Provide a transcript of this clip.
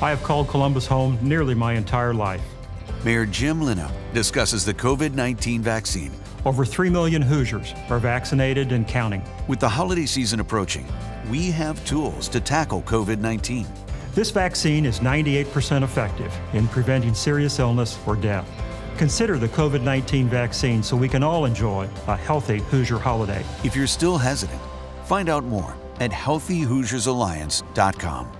I have called Columbus home nearly my entire life. Mayor Jim Lienhoop discusses the COVID 19 vaccine. Over 3 million Hoosiers are vaccinated and counting. With the holiday season approaching, we have tools to tackle COVID 19. This vaccine is 98% effective in preventing serious illness or death. Consider the COVID 19 vaccine so we can all enjoy a healthy Hoosier holiday. If you're still hesitant, find out more at healthyhoosiersalliance.com.